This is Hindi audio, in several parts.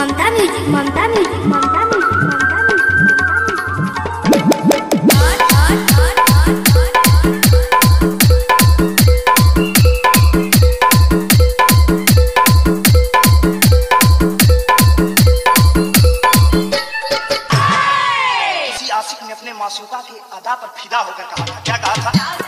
म्यूज़िक म्यूज़िक म्यूज़िक म्यूज़िक आशिक ने अपने मासूका की अदा पर फिदा होकर कहा था। क्या कहा था?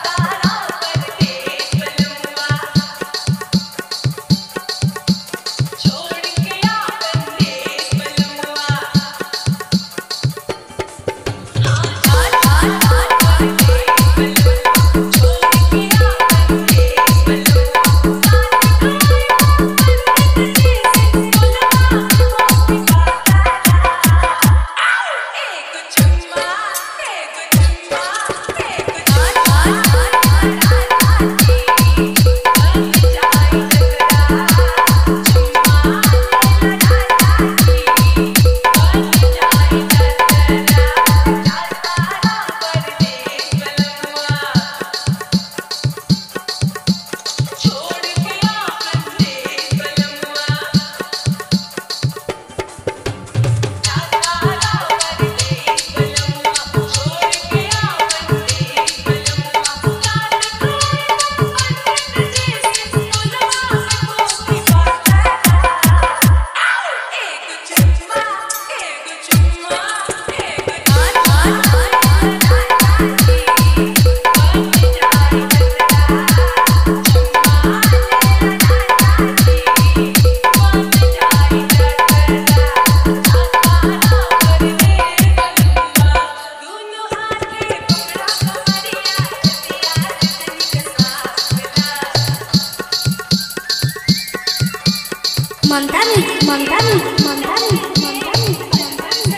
Montami, Montami, Montami, Montami, Montami.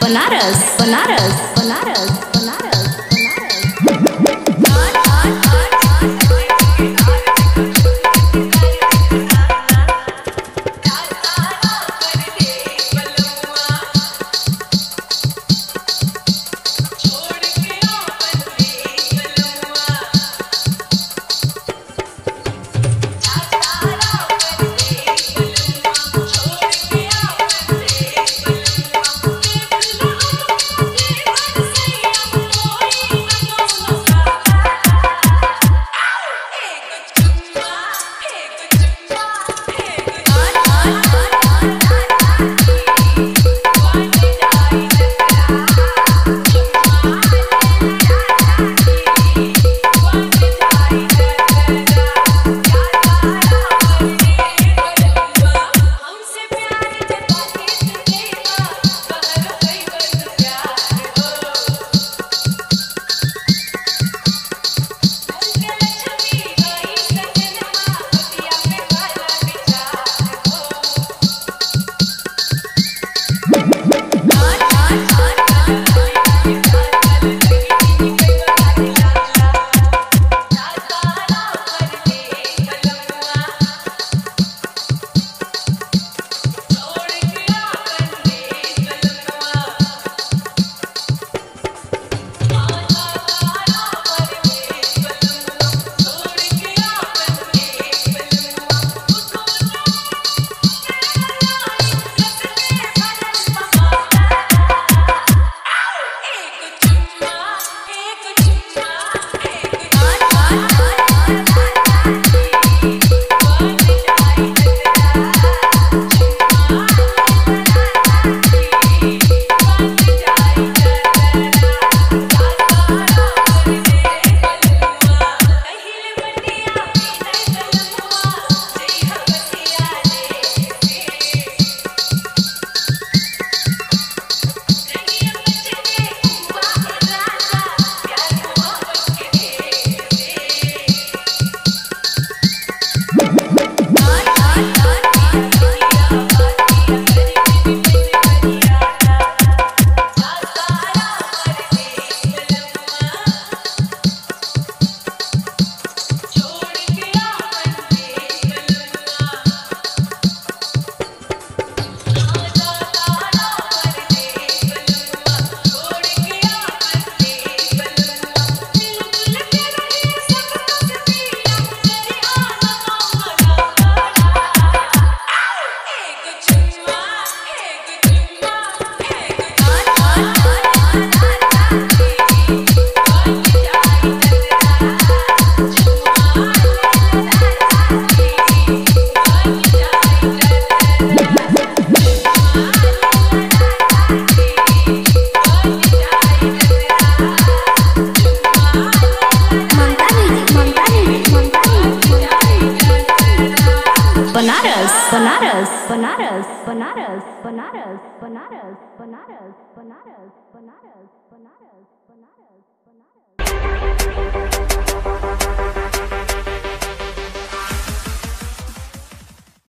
Banaras, banaras. bananas, bananas, bananas, bananas, bananas, bananas, bananas, bananas, bananas, bananas.